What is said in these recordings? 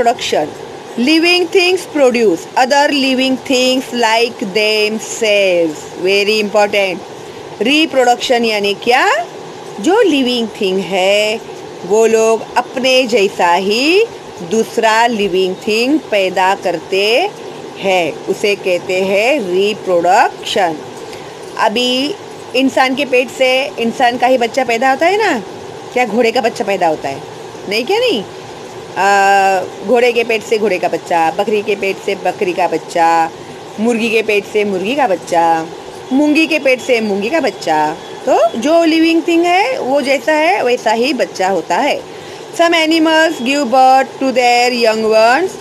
reproduction living things produce. Other living things like themselves. Very important. Reproduction यानी क्या? जो living thing है, वो लोग अपने जैसा ही दूसरा लिविंग थिंग पैदा करते हैं। उसे कहते हैं रिप्रोडक्शन अभी इंसान के पेट से इंसान का ही बच्चा पैदा होता है ना? क्या घोड़े का बच्चा पैदा होता है? नहीं क्या नहीं? घोड़े के पेट से घोड़े का बच्चा, बकरी के पेट से बकरी का बच्चा, मुर्गी के पेट से मुर्गी का बच्चा, मूँगी के पेट से मूँगी का बच्चा। तो जो लिविंग थिंग है, वो जैसा है, वैसा ही बच्चा होता है। Some animals give birth to their young ones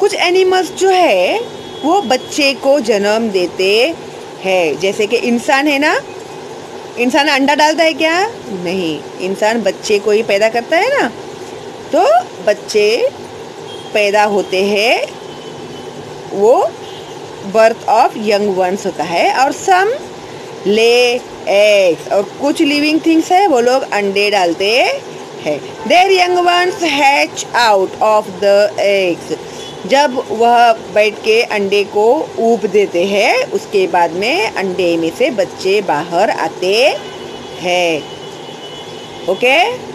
कुछ एनिमल्स जो है, वो बच्चे को जन्म देते हैं। जैसे कि इंसान है ना, इंसान अंडा डालता है क्या? नहीं। इंसान बच्चे को ही पैदा करता है ना। तो बच्चे पैदा होते हैं, वो बर्थ ऑफ़ यंग वंस होता है और सम ले एग्स और कुछ लिविंग थिंग्स है, वो लोग अंडे डालते हैं। Their young ones hatch out of the eggs जब वह बैठ के अंडे को ऊब देते हैं, उसके बाद में अंडे में से बच्चे बाहर आते हैं। Okay okay?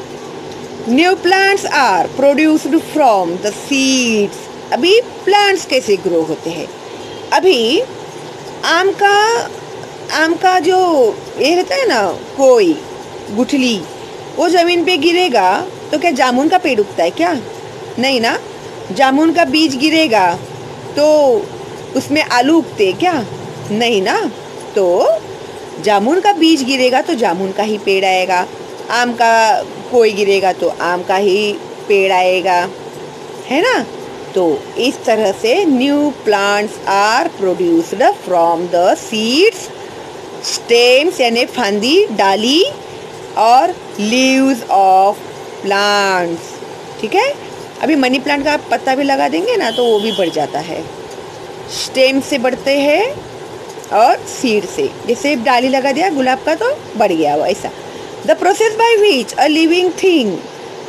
New plants are produced from the seeds अभी प्लांट्स कैसे ग्रो होते हैं? अभी आम का आम का जो ये रहता है ना, कोई, गुठली, वो ज़मीन पे गिरेगा तो क्या जामुन का पेड़ उगता है क्या? नहीं ना? जामुन का बीज गिरेगा तो उसमें आलू उगते क्या? नहीं ना? तो जामुन का बीज गिरेगा तो जामुन का ही पेड़ आएगा। आम का कोई गिरेगा तो आम का ही पेड़ आएगा, है ना? तो इस तरह से new plants are produced from the seeds stems यानी फांदी, डाली और लीव्स ऑफ़ प्लांट्स ठीक है? अभी मनी प्लांट का आप पत्ता भी लगा देंगे ना तो वो भी बढ़ जाता है। स्टेम से बढ़ते हैं और सीड से। जैसे डाली लगा दिया, गुलाब का तो बढ़ गया वो, ऐसा। The process by which a living thing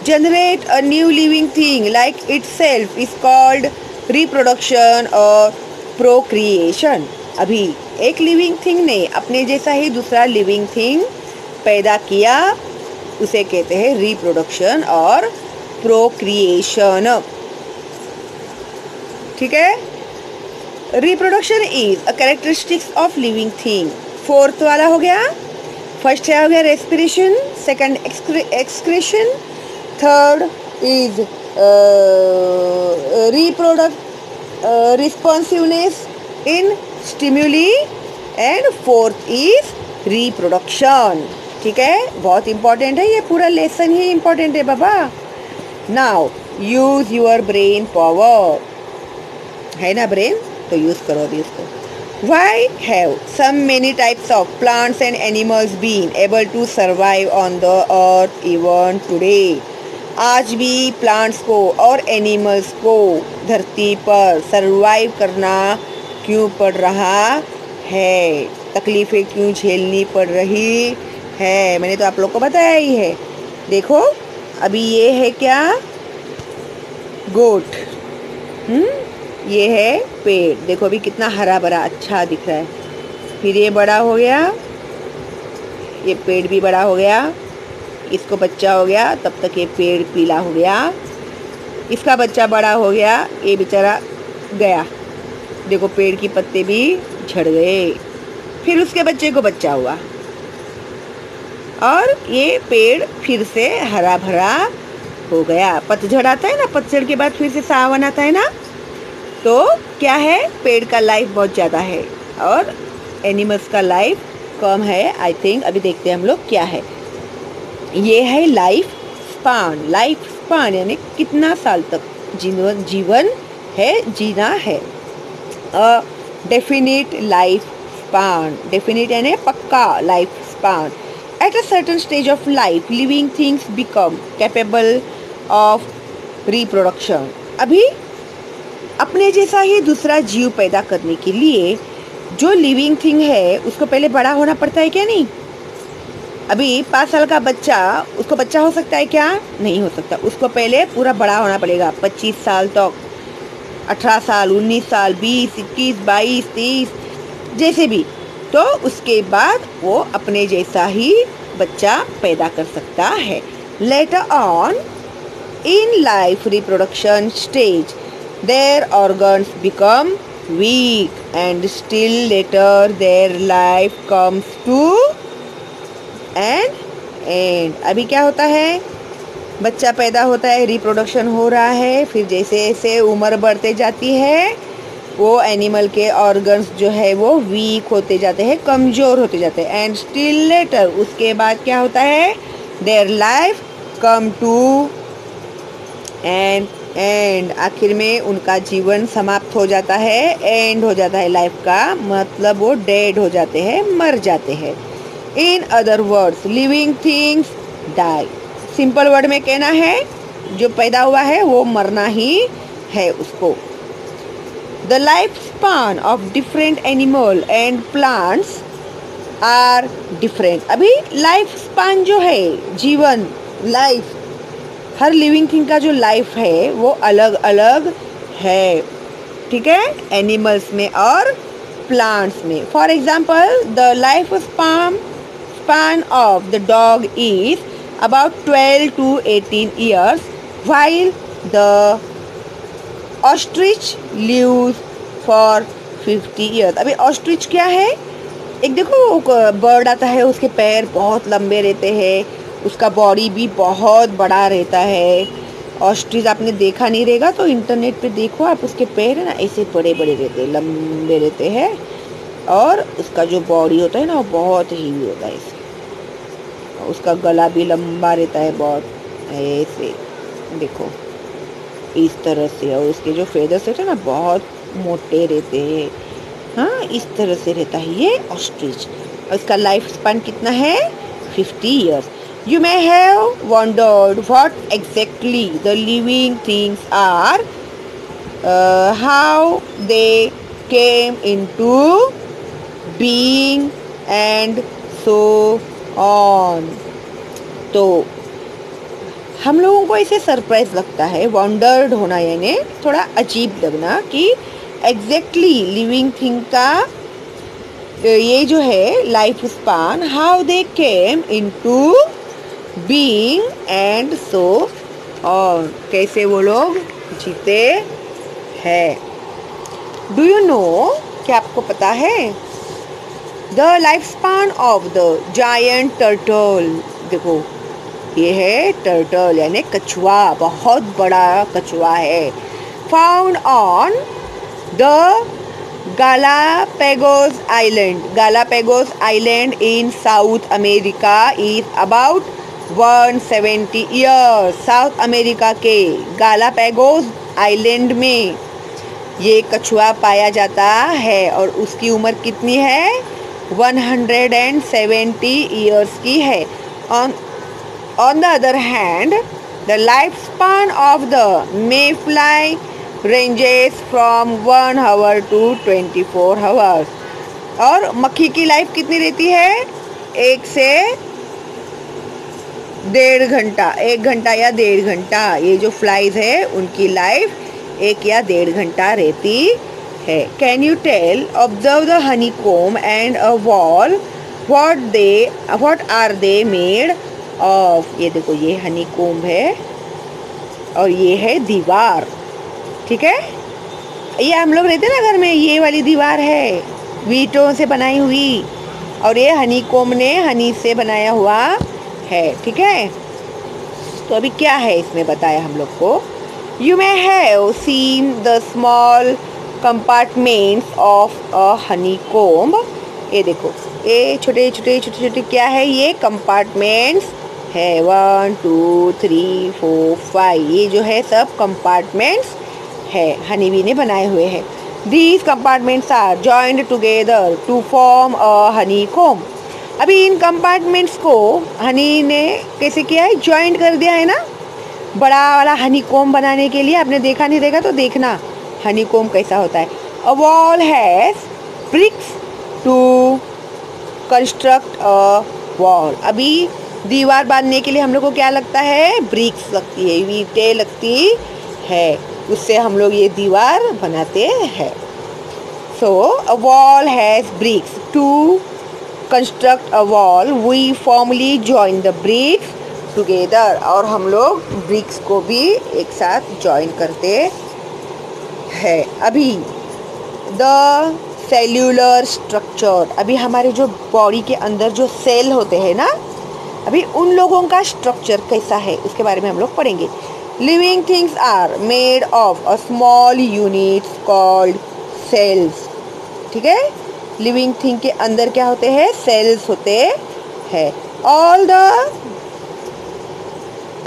generate a new living thing like itself is called reproduction or procreation. अभी एक लिविंग थिंग ने अपने जैसा ही दूसरा लिविंग थिंग पैदा किया उसे कहते हैं रिप्रोडक्शन और प्रोक्रिएशन ठीक है reproduction is a characteristics of living thing fourth वाला हो गया फ़र्स्ट है हो गया respiration second excretion third is reproduct responsiveness in stimuli and fourth is reproduction ठीक है? बहुत इंपॉर्टेंट है. ये पूरा लेसन ही इंपॉर्टेंट है बाबा. Now use your brain power है ना ब्रेन तो यूज़ करो अभी उसको. Why have so many types of plants and animals been able to survive on the earth even today? आज भी प्लांट्स को और एनिमल्स को धरती पर सरवाइव करना क्यों पड़ रहा है? तकलीफ़ें क्यों झेलनी पड़ रही है? मैंने तो आप लोग को बताया ही है। देखो, अभी ये है क्या? गोट ये है पेड़। देखो अभी कितना हरा भरा अच्छा दिख रहा है। फिर ये बड़ा हो गया। ये पेड़ भी बड़ा हो गया। इसको बच्चा हो गया, तब तक ये पेड़ पीला हो गया। इसका बच्चा बड़ा हो गया, ये बेचारा गया। देखो पेड़ की पत्ते भी झड़ गए। फिर उसके बच्चे को बच्चा हुआ। और ये पेड़ फिर से हरा भरा हो गया। पतझड़ आता है ना, पतझड़ के बाद फिर से सावन आता है ना? तो क्या है? पेड़ का लाइफ बहुत ज़्यादा है और एनिमल्स का लाइफ कम है आई थिंक अभी देखते हैं हम लोग क्या है। ये है लाइफ स्पान लाइफ स्पान यानी कितना साल तक जीवन जीवन है, जीना है। डेफिनेट लाइफ स्पान डेफिनेट यानी पक्का life span at a certain stage of life living things become capable of reproduction अभी अपने जैसा ही दूसरा जीव पैदा करने के लिए जो लिविंग थिंग है, उसको पहले बड़ा होना पड़ता है क्या नहीं? अभी पाँच साल का बच्चा, उसको बच्चा हो सकता है क्या? नहीं हो सकता। उसको पहले पूरा बड़ा होना पड़ेगा। पच्चीस साल तक, अठारह साल, उन्नीस साल, बीस, इक्कीस, बाईस, तीस, जैसे भी। तो उसके बाद वो अपने जैसा ही बच्चा पैदा कर सकता है। Later on in life reproduction stage their organs become weak and still later their life comes to end end अभी क्या होता है? बच्चा पैदा होता है रिप्रोडक्शन हो रहा है, फिर जैसे जैसे उम्र बढ़ते जाती है, वो एनिमल के ऑर्गन्स जो है वो वीक होते जाते हैं, कमज़ोर होते जाते हैं। एंड स्टिल लेटर उसके बाद क्या होता है? Their life come to end end आखिर में उनका जीवन समाप्त हो जाता है एंड हो जाता है लाइफ का मतलब वो डेड हो जाते हैं, मर जाते हैं। In other words living things die simple word में कहना है, जो पैदा हुआ है, वो मरना ही है उसको। The life span of different animal and plants are different अभी लाइफ स्पान जो है, जीवन लाइफ हर लिविंग थिंग का जो लाइफ है, वो अलग अलग है। ठीक है? एनिमल्स में और प्लांट्स में। For example the life span span of the dog is about 12 to 18 years, while the ostrich lives for 50 years. अभी ऑस्ट्रिच क्या है? एक देखो बर्ड आता है, उसके पैर बहुत लंबे रहते हैं। उसका बॉडी भी बहुत बड़ा रहता है। ऑस्ट्रिच आपने देखा नहीं रहेगा तो इंटरनेट पे देखो आप, उसके पैर है ना, ऐसे बड़े बड़े रहते हैं, लंबे रहते हैं। और उसका जो बॉडी होता है ना, वो बहुत ही होता है इसे उसका गला भी लंबा रहता है बहुत, ऐसे। देखो, इस तरह से। और उसके जो फेदर्स रहते हैं ना, बहुत मोटे रहते हैं। हाँ इस तरह से रहता है ये ऑस्ट्रिच इसका लाइफ स्पैन कितना है? Fifty years you may have wondered what exactly the living things are how they came into being and so on तो हम लोगों को ऐसे सरप्राइज़ लगता है वॉन्डर्ड होना यानी थोड़ा अजीब लगना कि एग्जैक्टली लिविंग थिंग का, ये जो है life span how they came in being and so और कैसे वो लोग जीते हैं? डू यू नो क्या आपको पता है? The life span of the giant turtle देखो, ये है टर्टल यानी कछुआ, बहुत बड़ा कछुआ है। Found on the gala Galapagos island gala Galapagos island in South America is about 170 years South America के गालापेगोस आइलैंड में ये कछुआ पाया जाता है और उसकी उम्र कितनी है? 170 ईयर्स की है। On the other hand the life span of the mayfly ranges ranges one 1 hour to 24 hours. और मक्खी की लाइफ कितनी रहती है? एक से डेढ़ घंटा, एक घंटा या डेढ़ घंटा, ये जो फ्लाइज है, उनकी लाइफ एक या डेढ़ घंटा रहती है। Can you tell observe the honeycomb and a wall what they what are they made of ये देखो, ये हनी कोम है और ये है दीवार, ठीक है? ये हम लोग रहते ना घर में, ये वाली दीवार है, वीटों से बनाई हुई और ये हनी कोम ने हनी से बनाया हुआ है, ठीक है? तो अभी क्या है इसमें बताया हम लोग को? You may have seen the small compartments of a honeycomb ये देखो, ये छोटे छोटे छोटे छोटे क्या है ये? कंपार्टमेंट्स है one two three four five ये जो है सब कंपार्टमेंट्स है हनी बी ने बनाए हुए हैं। These compartments are joined together to form a honeycomb अभी इन कंपार्टमेंट्स को हनी ने कैसे किया है? ज्वाइंट कर दिया है ना? बड़ा वाला हनी कोम बनाने के लिए। आपने देखा नहीं? देखा तो देखना हनी कोम कैसा होता है। A wall has bricks to construct a wall अभी दीवार बांधने के लिए हम लोग को क्या लगता है? ब्रिक्स लगती है, ईंटें लगती है। उससे हम लोग ये दीवार बनाते हैं। So a wall has bricks to construct a wall we formally join the bricks together और हम लोग ब्रिक्स को भी एक साथ ज्वाइन करते हैं। अभी द सेल्यूलर स्ट्रक्चर अभी हमारे जो बॉडी के अंदर जो सेल होते हैं ना, अभी उन लोगों का स्ट्रक्चर कैसा है, उसके बारे में हम लोग पढ़ेंगे। Living things are made of a small units called cells ठीक है? लिविंग थिंग के अंदर क्या होते हैं? सेल्स होते हैं। All the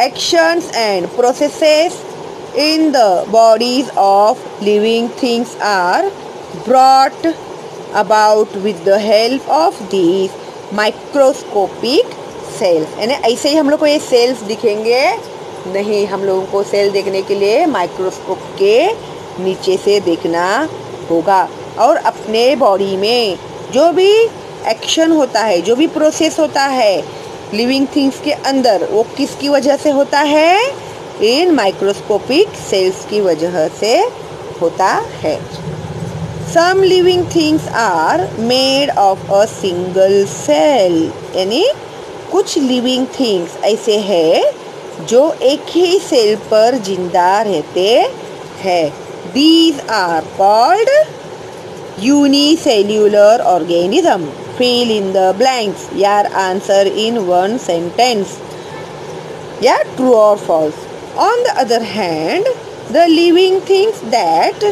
actions and processes in the bodies of living things are brought about with the help of these microscopic cells यानी ऐसे ही हम लोग को ये सेल्स दिखेंगे। नहीं, हम लोगों को सेल देखने के लिए माइक्रोस्कोप के नीचे से देखना होगा। और अपने बॉडी में जो भी एक्शन होता है, जो भी प्रोसेस होता है लिविंग थिंग्स के अंदर, वो किसकी वजह से होता है? इन माइक्रोस्कोपिक सेल्स की वजह से होता है। Some living things are made of a single cell यानी कुछ लिविंग थिंग्स ऐसे है जो एक ही सेल पर ज़िंदा रहते हैं। These are called unicellular organism fill in the blanks your answer in one sentence yeah true or false on the other hand the living things that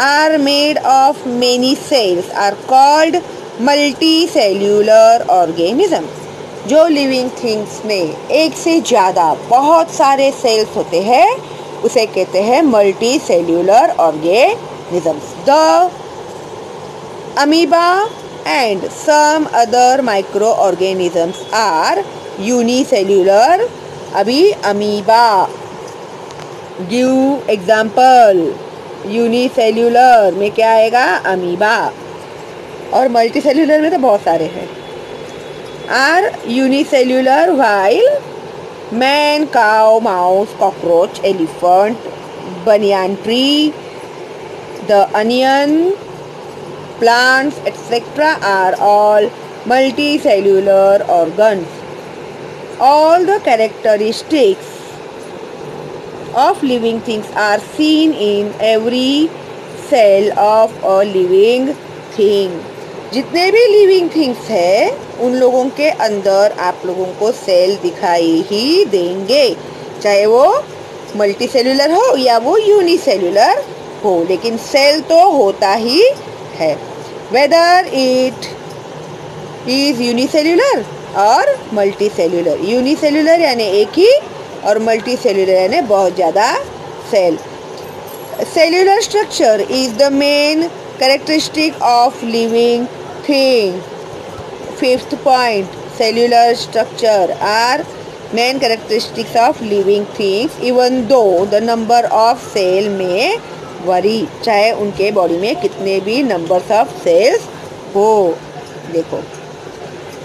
are made of many cells are called multicellular organism जो living things में एक से ज़्यादा बहुत सारे sales होते हैं उसे कहते हैं multicellular organisms the amoeba and some other microorganisms are unicellular. अभी अमीबा गिव एग्ज़ाम्पल यूनिसेल्यूलर में क्या आएगा? अमीबा और मल्टी सेल्यूलर में तो बहुत सारे हैं। Are unicellular while man cow mouse cockroach elephant banyan tree the onion plants, etc. are all multicellular organs. All the characteristics of living things are seen in every cell of a living thing. जितने भी living things है उन लोगों के अंदर आप लोगों को सेल दिखाई ही देंगे चाहे वो मल्टी सेलुलर हो या वो यूनिसेलुलर हो लेकिन सेल तो होता ही है इट इज़ यूनिसेल्यूलर और मल्टी सेल्यूलर यूनिसेल्यूलर यानी एक ही और सेल्यूलर यानी बहुत ज़्यादा cell cellular structure is the main characteristic of living thing fifth point cellular structure are main characteristics of living things even though the number of cell में vary चाहे उनके बॉडी में कितने भी नंबर्स ऑफ़ सेल्स हो। देखो,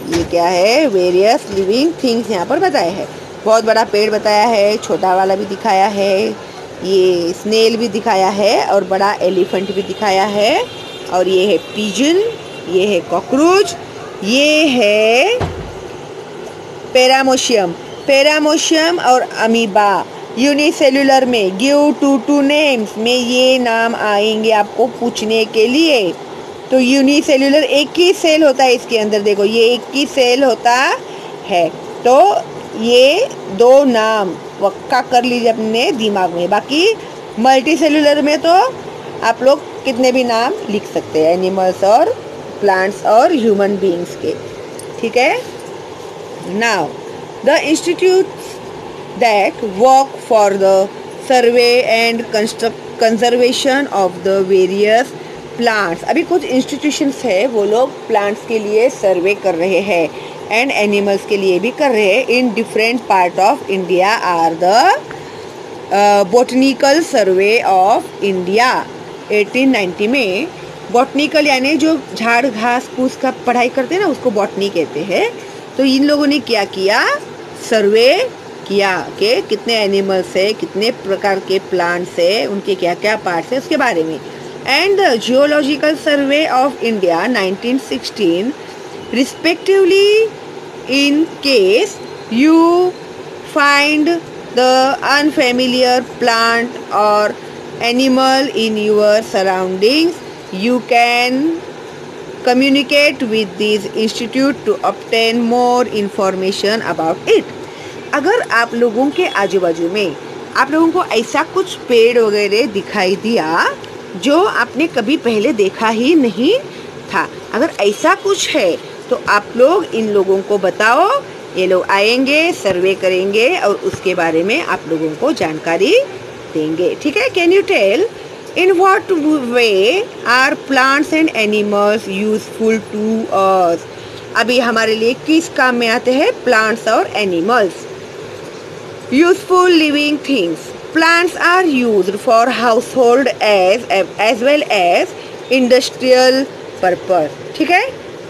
ये क्या है? वेरियस लिविंग थिंग्स यहाँ पर बताए हैं। बहुत बड़ा पेड़ बताया है, छोटा वाला भी दिखाया है, ये स्नेल भी दिखाया है और बड़ा एलिफेंट भी दिखाया है। और ये है पिजन ये है कॉकरोच ये है पेरामोशियम पेरामोशियम और अमीबा यूनिसेलुलर में, गिव टू टू नेम्स में ये नाम आएँगे आपको पूछने के लिए। तो यूनिसेलुलर एक ही सेल होता है इसके अंदर, देखो, ये एक ही सेल होता है। तो ये दो नाम पक्का कर लीजिए अपने दिमाग में। बाकी मल्टी सेलुलर में तो आप लोग कितने भी नाम लिख सकते हैं, एनिमल्स और प्लांट्स और ह्यूमन बींग्स के। ठीक है? Now, the institute that work for the survey and conservation of the various plants अभी कुछ इंस्टीट्यूशंस है, वो लोग प्लांट्स के लिए सर्वे कर रहे हैं एंड एनिमल्स के लिए भी कर रहे हैं। In different part of India are the botanical survey of India 1890 में बॉटनिकल यानी जो झाड़, घास, फूस का पढ़ाई करते हैं ना, उसको बॉटनी कहते हैं। तो इन लोगों ने क्या किया? सर्वे किया के कितने एनिमल्स है, कितने प्रकार के प्लांट्स है, उनके क्या क्या पार्ट्स हैं, उसके बारे में। And the geological survey of India 1916 respectively in case you find the unfamiliar plant और animal in your surroundings you can communicate with this institute to obtain more information about it अगर आप लोगों के आजू बाजू में आप लोगों को ऐसा कुछ पेड़ वगैरह दिखाई दिया, जो आपने कभी पहले देखा ही नहीं था, अगर ऐसा कुछ है तो आप लोग इन लोगों को बताओ। ये लोग आएँगे, सर्वे करेंगे और उसके बारे में आप लोगों को जानकारी देंगे। ठीक है? Can you tell in what way are plants and animals useful to us अभी हमारे लिए किस काम में आते हैं? प्लांट्स और animals living things plants are use for household as as well as industrial purpose ठीक है?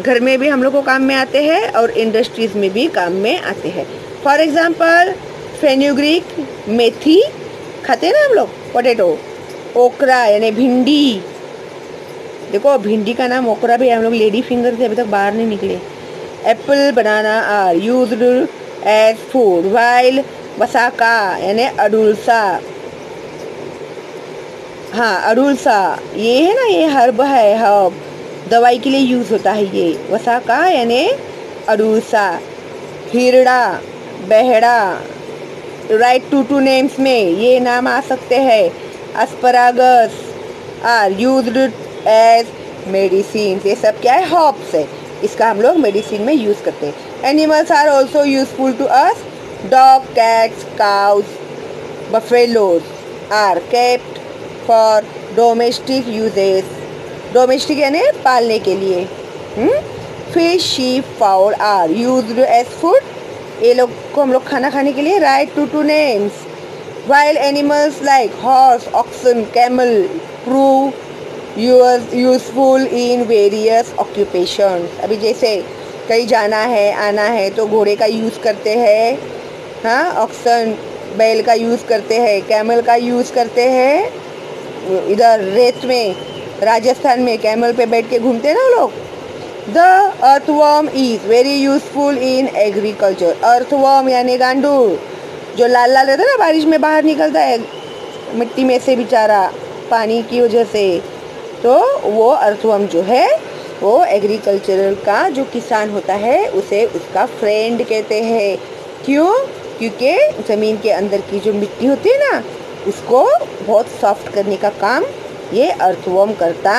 घर में भी हम लोग को काम में आते हैं और इंडस्ट्रीज़ में भी काम में आते हैं। फॉर एग्ज़ाम्पल फेन्यूग्रिक मेथी खाते हैं ना हम लोग? पोटेटो ओकरा यानी भिंडी। देखो, भिंडी का नाम ओकरा भी हम लोग लेडी फिंगर से अभी तक बाहर नहीं निकले। Apple banana are use as food while वसाका यानी अडुलसा हाँ अडुलसा ये है ना ये हर्ब है हर्ब दवाई के लिए यूज़ होता है ये वसाका यानी अडूसा हिरड़ा बहड़ा राइट टू टू नेम्स में ये नाम आ सकते हैं asparagus are use as medicine ये सब क्या है हॉप्स है इसका हम लोग मेडिसिन में यूज़ करते हैं animals are also useful to us dog cats cows buffaloes are kept for domestic uses domestic यानी पालने के लिए। Fish sheep fowl are use as food ये लोग को हम लोग खाना खाने के लिए write two two names wild animals like horse oxen camel prove useful in various occupation अभी जैसे कहीं जाना है, आना है तो घोड़े का यूज़ करते हैं। हाँ ऑक्सन बैल का यूज़ करते हैं कैमल का यूज़ करते हैं। इधर रेत में, राजस्थान में कैमल पे बैठ के घूमते हैं ना लोग? The earthworm is very useful in agriculture earthworm यानी गांडू, जो लाल लाल रहता है ना, बारिश में बाहर निकलता है, मिट्टी में से बेचारा पानी की वजह से। तो वो अर्थवर्म जो है, वो एग्रीकल्चरल का जो किसान होता है, उसे उसका फ्रेंड कहते हैं। क्यों? क्योंकि ज़मीन के अंदर की जो मिट्टी होती है ना, उसको बहुत सॉफ्ट करने का काम ये अर्थवॉर्म करता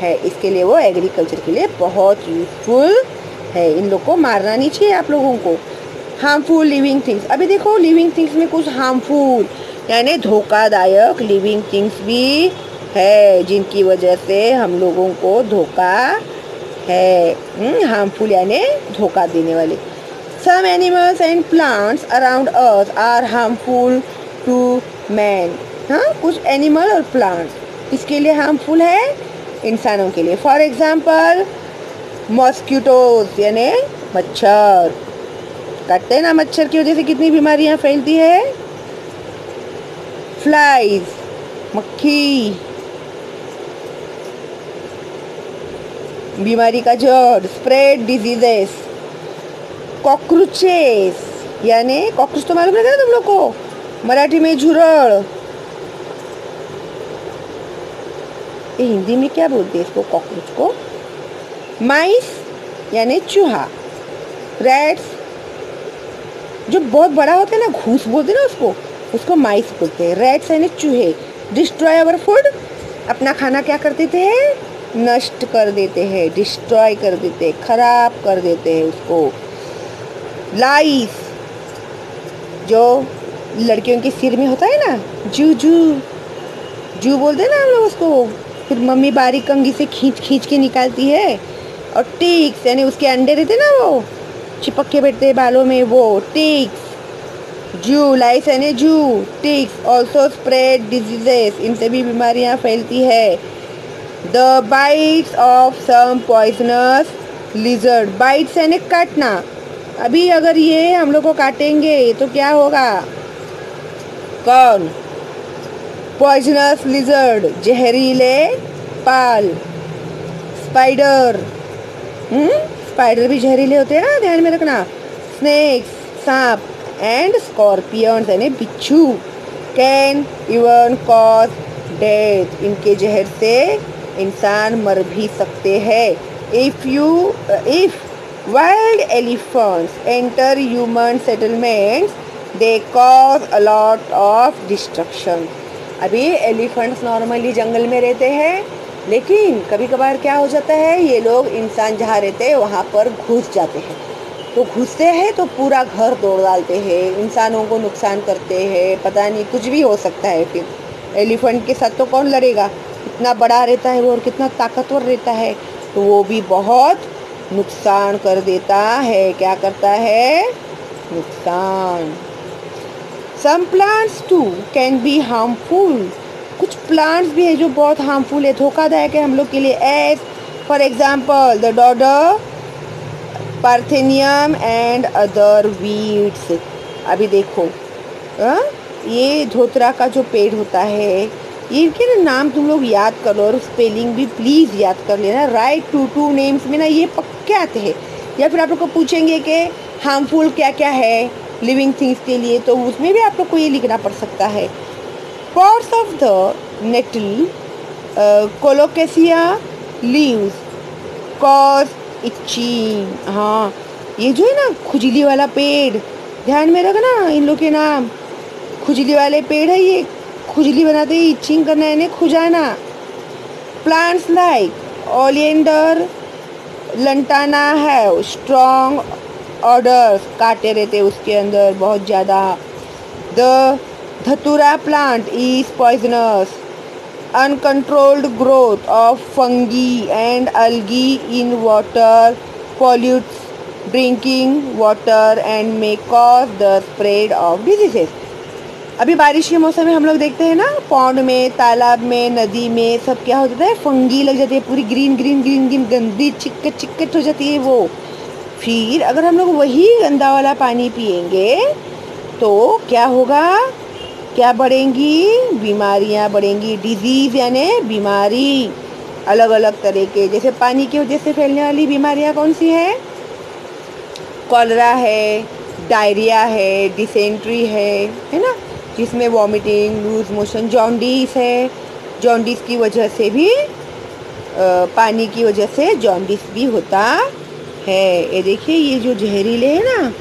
है। इसके लिए वो एग्रीकल्चर के लिए बहुत यूजफुल है। इन लोग को मारना नहीं चाहिए आप लोगों को। हार्मफुल लिविंग थिंग्स अभी देखो लिविंग थिंग्स में कुछ हार्मफुल यानी धोखादायक लिविंग थिंग्स भी है, जिनकी वजह से हम लोगों को धोखा है। हार्मफुल यानी धोखा देने वाले। Some animals and plants around earth are harmful to man हाँ कुछ एनिमल और प्लांट्स किसके लिए हार्मफुल है इंसानों के लिए। फॉर एग्ज़ाम्पल मॉस्किटोज यानी मच्छर। काटते हैं ना मच्छर की वजह से कितनी बीमारियाँ फैलती है? फ्लाइज मक्खी। बीमारी का जड़ स्प्रेड डिजीजेस कॉकरोचेस यानी कॉकरोच तो मालूम रहेगा ना तुम लोग को? मराठी में झुरड़ हिंदी में क्या बोलते हैं इसको कॉकरोच को? माइस यानी चूहा. रैट्स जो बहुत बड़ा होता है ना, घूस बोलते हैं ना उसको? उसको माइस बोलते हैं. रैट्स यानी चूहे. डिस्ट्रॉय अवर फ़ूड अपना खाना क्या कर देते हैं? नष्ट कर देते हैं. डिस्ट्रॉय कर देते हैं. खराब कर देते हैं उसको. लाइस जो लड़कियों के सिर में होता है ना, जू जू जू बोलते हैं ना हम लोग उसको, फिर मम्मी बारीक कंगी से खींच खींच के निकालती है, और टिक्स, यानी उसके अंडे रहते ना वो, चिपक के बैठते बालों में, वो टिक्स, जू, लाइस यानी जू, टिक्स ऑल्सो स्प्रेड डिजीजेस इनसे भी बीमारियाँ फैलती है। The bites of some poisonous lizard bites यानी काटना। अभी अगर ये हम लोग को काटेंगे तो क्या होगा? कौन? पॉइजनस लिजर्ड जहरीले पाल स्पाइडर स्पाइडर भी जहरीले होते हैं ना, ध्यान में रखना। स्नेक्स सांप एंड स्कॉर्पियंस यानी बिच्छू। कैन इवन कॉज डेथ इनके जहर से इंसान मर भी सकते हैं। If you if wild elephants enter human settlements they cause a lot of destruction अभी एलिफेंट्स नॉर्मली जंगल में रहते हैं, लेकिन कभी कभार क्या हो जाता है? ये लोग इंसान जहाँ रहते हैं, वहाँ पर घुस जाते हैं। तो घुसते हैं तो पूरा घर तोड़ डालते हैं, इंसानों को नुकसान करते हैं, पता नहीं कुछ भी हो सकता है फिर। एलिफेंट के साथ तो कौन लड़ेगा? इतना बड़ा रहता है वो और कितना ताकतवर रहता है तो वो भी बहुत नुकसान कर देता है। क्या करता है? नुकसान। Some plants too can be harmful कुछ प्लांट्स भी है जो बहुत हार्मफुल है। धोखादायक है हम लोग के लिए। As for example the dodder parthenium and other weeds अभी देखो। आ? हाँ? ये धोतरा का जो पेड़ होता है इनके ना नाम तुम लोग याद कर लो और स्पेलिंग भी प्लीज़ याद कर लेना। राइट टू टू नेम्स में ना ये पक्के आते हैं? या फिर आप लोग को पूछेंगे कि हार्मफुल क्या क्या है लिविंग थिंग्स के लिए तो उसमें भी आप लोग को ये लिखना पड़ सकता है। Parts of the nettle, colocasia leaves cause itching. हाँ ये जो है ना खुजली वाला पेड़ ध्यान में रखना इन लोग के नाम। खुजली वाले पेड़ है ये खुजली बनाते ही इचिंग करना है इन्हें खुजाना। प्लांट्स लाइक ओलियंडर लंटाना है स्ट्रॉन्ग ऑर्डर काटे रहते उसके अंदर बहुत ज़्यादा। The datura plant is poisonous uncontrolled growth of fungi and algae in water pollutes drinking water and may the spread of diseases अभी बारिश के मौसम में हम लोग देखते हैं ना पौंड में, तालाब में, नदी में, सब क्या हो जाता है, फंगी लग जाती है, पूरी ग्रीन ग्रीन ग्रीन ग्रीन गंदी चिक्कट चिक्कट हो जाती है वो। फिर अगर हम लोग वही गंदा वाला पानी पियेंगे तो क्या होगा? क्या बढ़ेंगी? बीमारियाँ बढ़ेंगी। डिज़ीज़ यानी बीमारी। अलग अलग तरह के जैसे पानी की वजह से फैलने वाली बीमारियाँ कौन सी है? कॉलरा है डायरिया है डिसेंट्री है है ना? जिसमें वॉमिटिंग लूज मोशन जॉन्डिस है। जॉन्डिस की वजह से भी आ, पानी की वजह से जॉन्डिस भी होता है। ये देखिए ये जो जहरीले है ना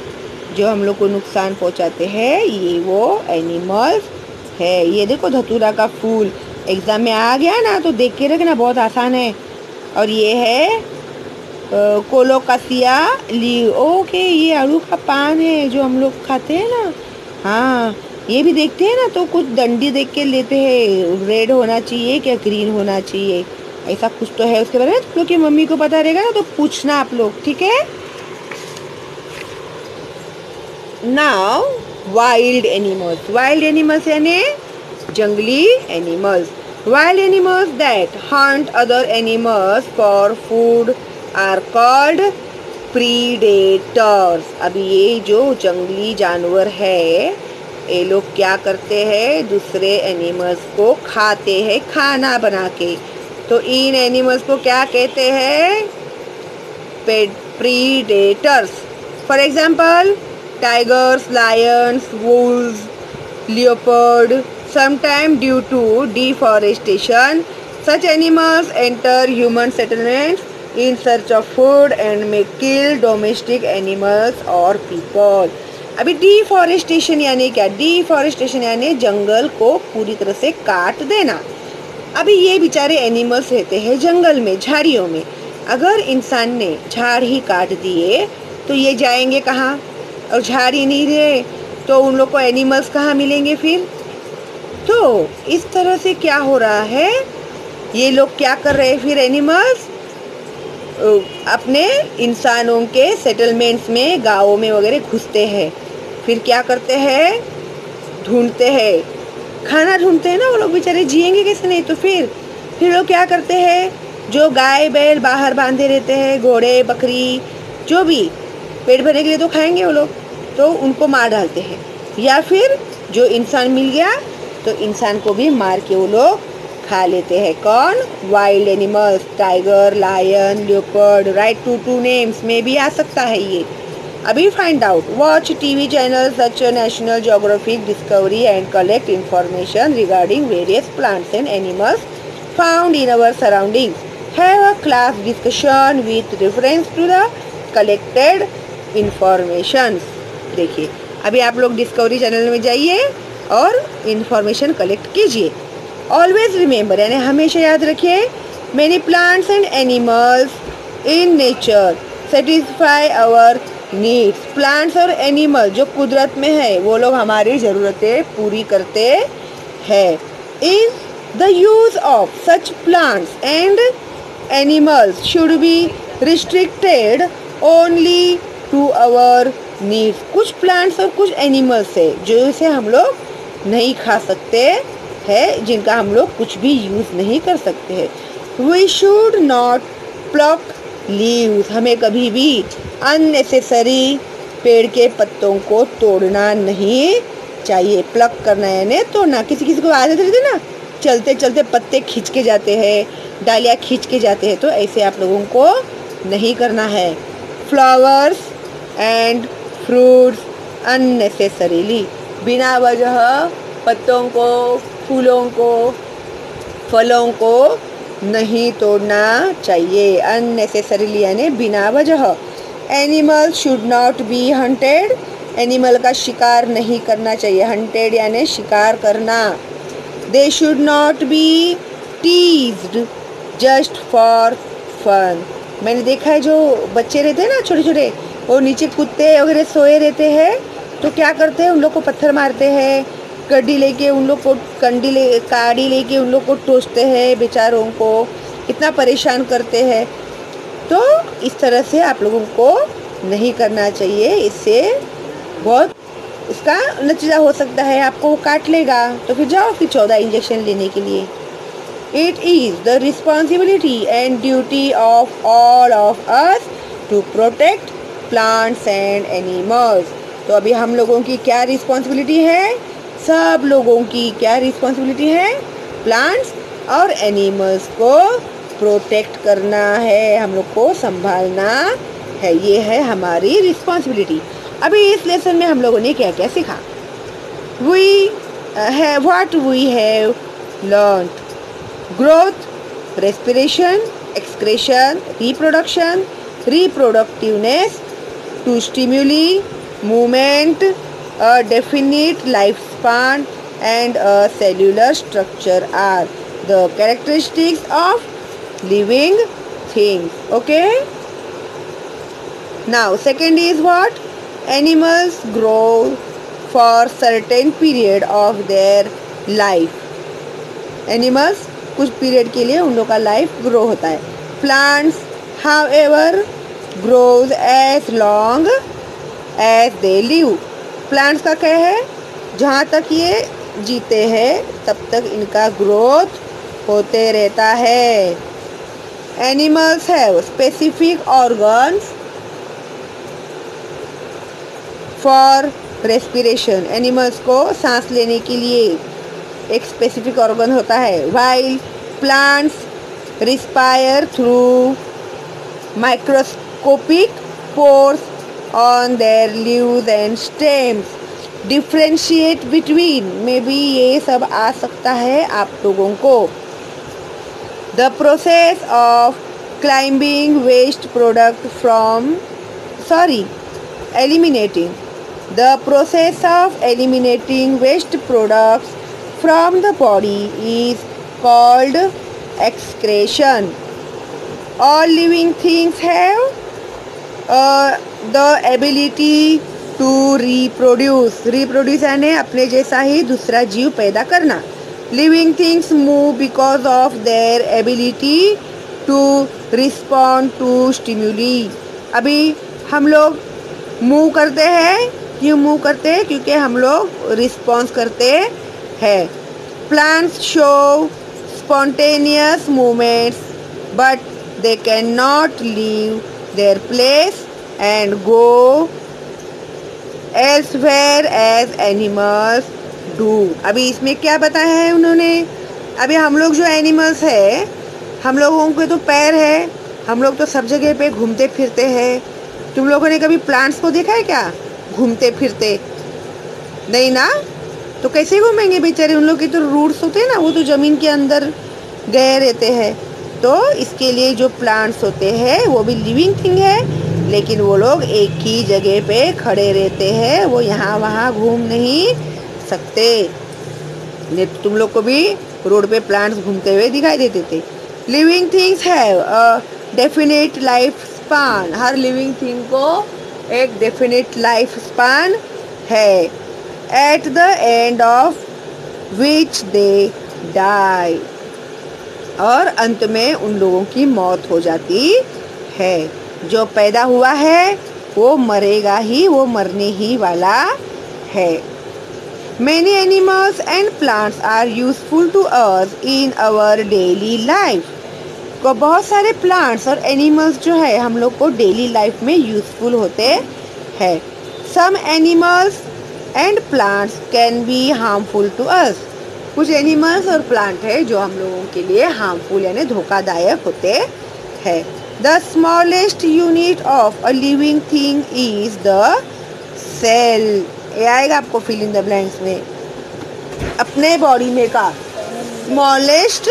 जो हम लोग को नुकसान पहुंचाते हैं ये वो एनिमल्स है। ये देखो धतूरा का फूल। एग्ज़ाम में आ गया ना तो देख के रखना बहुत आसान है। और ये है कोलोकासिया ली। ओके ये आड़ू का पान है जो हम लोग खाते हैं ना। हाँ ये भी देखते हैं ना तो कुछ डंडी देख के लेते हैं, रेड होना चाहिए क्या, ग्रीन होना चाहिए? ऐसा कुछ तो है उसके बारे में? तो कि मम्मी को पता रहेगा ना तो पूछना आप लोग, ठीक है? Now wild animals wild animals यानी जंगली animals wild animals that hunt other animals for food are called predators अभी ये जो जंगली जानवर है ये लोग क्या करते हैं? दूसरे एनिमल्स को खाते हैं, खाना बना के। तो इन एनिमल्स को क्या कहते हैं? Predators for example tigers lions wolves leopard sometime due to deforestation such animals enter human settlement in search of food and may kill domestic animals और पीपल अभी डिफॉरेस्टेशन यानी क्या? डिफॉरेस्टेशन यानी जंगल को पूरी तरह से काट देना। अभी ये बेचारे एनिमल्स रहते हैं जंगल में, झाड़ियों में। अगर इंसान ने झाड़ ही काट दिए तो ये जाएँगे कहाँ? और झाड़ ही नहीं रहे तो उन लोग को एनिमल्स कहाँ मिलेंगे फिर? तो इस तरह से क्या हो रहा है? ये लोग क्या कर रहे हैं फिर एनिमल्स अपने इंसानों के सेटलमेंट्स में, गाँवों में वगैरह घुसते हैं। फिर क्या करते हैं? ढूंढते हैं। खाना ढूंढते हैं ना वो लोग बेचारे, जिएँगे कैसे नहीं? तो फिर फिर लोग क्या करते हैं? जो गाय बैल बाहर बांधे रहते हैं, घोड़े, बकरी, जो भी, पेट भरने के लिए तो खाएँगे वो लोग तो उनको मार डालते हैं। या फिर जो इंसान मिल गया तो इंसान को भी मार के वो लोग खा लेते हैं। कौन? Wild animals tiger lion leopard write two two names में भी आ सकता है ये। अभी find out watch TV channel such National Geographic Discovery and collect information regarding various plants and animals found in our surrounding a class discussion with reference to the collected information देखिए, अभी आप लोग डिस्कवरी चैनल में जाइए और information collect कीजिए. Always remember यानी हमेशा याद रखिए many plants and animals in nature satisfy our needs, plants और एनिमल जो कुदरत में है, वो लोग हमारी ज़रूरतें पूरी करते हैं। In the use of such plants and animals should be restricted only to our needs कुछ प्लांट्स और कुछ एनिमल्स है, जो इसे हम लोग नहीं खा सकते हैं, जिनका हम लोग कुछ भी यूज़ नहीं कर सकते हैं। We should not pluck leaves हमें कभी भी अननेसेसरी पेड़ के पत्तों को तोड़ना नहीं चाहिए। प्लक करना यानी तोड़ना। किसी किसी को आदत रहती ना चलते चलते पत्ते खींच के जाते हैं, डालियाँ खींच के जाते हैं तो ऐसे आप लोगों को नहीं करना है। Flowers and fruits unnecessarily. बिना वजह पत्तों को, फूलों को, फलों को नहीं तोड़ना चाहिए। अननेसेसरीली यानी बिना वजह। Animal should not be hunted animal का शिकार नहीं करना चाहिए। हंटेड यानी शिकार करना। They should not be teased just for fun मैंने देखा है जो बच्चे रहते हैं ना छोटे छोटे वो नीचे कुत्ते वगैरह सोए रहते हैं तो क्या करते हैं? उन लोग को पत्थर मारते हैं। कड्डी लेके उन लोग को कंडी ले काड़ी लेके उन लोग को टोचते हैं बेचारों को। इतना परेशान करते हैं। तो इस तरह से आप लोगों को नहीं करना चाहिए। इससे बहुत इसका नतीजा हो सकता है। आपको वो काट लेगा। तो फिर जाओ फिर चौदह इंजेक्शन लेने के लिए। It is the responsibility and duty of all of us to protect plants and animals तो अभी हम लोगों की क्या रिस्पॉन्सिबिलिटी है? सब लोगों की क्या रिस्पॉन्सिबिलिटी है? प्लांट्स और एनिमल्स को प्रोटेक्ट करना है, हम लोग को संभालना है, ये है हमारी रिस्पॉन्सिबिलिटी अभी इस लेसन में हम लोगों ने क्या क्या सीखा? वी है what we have learn growth respiration excretion reproduction reproductiveness to stimuli movement a definite lifespan and a cellular structure are the characteristics of living things okay now second is what animals grow for certain period of their life animals कुछ period के लिए उन लोग का life grow होता है plants however grows as long as they live plants का क्या है? जहाँ तक ये जीते हैं, तब तक इनका ग्रोथ होते रहता है। एनिमल्स है specific organs for respiration animals को सांस लेने के लिए एक स्पेसिफिक ऑर्गन होता है। Wild plants respire through microscopic pores on their leaves and stems. Differentiate between में भी ये सब आ सकता है आप लोगों को। The process of climbing waste product from sorry eliminating the process of eliminating waste products from the body is called excretion. All living things have the ability to reproduce reproduce यानी अपने जैसा ही दूसरा जीव पैदा करना। Living things move because of their ability to respond to stimuli अभी हम लोग मूव करते हैं, क्यों मूव करते हैं? क्योंकि हम लोग रिस्पॉन्स करते हैं। Plants show spontaneous movements but they can not leave there place. And go elsewhere as animals do अभी इसमें क्या बताया है उन्होंने? अभी हम लोग जो एनिमल्स है, हम लोगों के तो पैर है, हम लोग तो सब जगह पे घूमते फिरते हैं। तुम लोगों ने कभी प्लांट्स को देखा है क्या? घूमते फिरते। नहीं ना? तो कैसे घूमेंगे बेचारे? उन लोग के तो रूट्स होते हैं ना, वो तो ज़मीन के अंदर गए रहते हैं। तो इसके लिए जो प्लांट्स होते हैं, वो भी लिविंग थिंग है। लेकिन वो लोग एक ही जगह पे खड़े रहते हैं, वो यहाँ वहाँ घूम नहीं सकते। नहीं तो तुम लोग को भी रोड पे प्लांट्स घूमते हुए दिखाई देते थे। लिविंग थिंग्स है डेफिनेट लाइफ स्पान हर लिविंग थिंग को एक डेफिनेट लाइफ स्पान है। At the end of which they die और अंत में उन लोगों की मौत हो जाती है। जो पैदा हुआ है, वो मरेगा ही, वो मरने ही वाला है। Many animals and plants are useful to us in our daily life को बहुत सारे प्लांट्स और एनिमल्स जो है, हम लोग को डेली लाइफ में यूजफुल होते हैं। Some animals and plants can be harmful to us कुछ एनिमल्स और प्लांट है जो हम लोगों के लिए हार्मफुल यानी धोखादायक होते हैं। The smallest unit of a living thing is the cell ये आएगा आपको फिल इन द ब्लैंक्स में। अपने बॉडी में का। स्मॉलेस्ट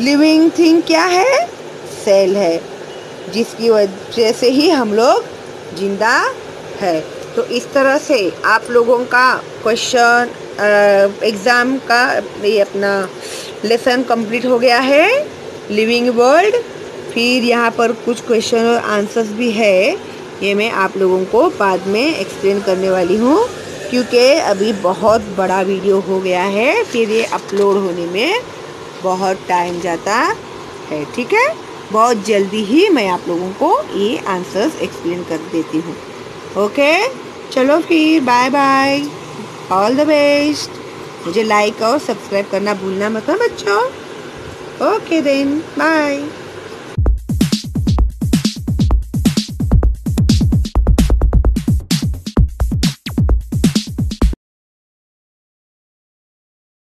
लिविंग थिंग क्या है? सेल है। जिसकी वजह से ही हम लोग ज़िंदा है। तो इस तरह से आप लोगों का क्वेश्चन एग्ज़ाम का ये अपना लेसन कंप्लीट हो गया है। लिविंग वर्ल्ड फिर यहाँ पर कुछ क्वेश्चन और आंसर्स भी है, ये मैं आप लोगों को बाद में एक्सप्लेन करने वाली हूँ, क्योंकि अभी बहुत बड़ा वीडियो हो गया है, फिर ये अपलोड होने में बहुत टाइम जाता है, ठीक है? बहुत जल्दी ही मैं आप लोगों को ये आंसर्स एक्सप्लेन कर देती हूँ ओके चलो फिर bye bye all the best मुझे लाइक और सब्सक्राइब करना भूलना मत बच्चों ओके देन बाय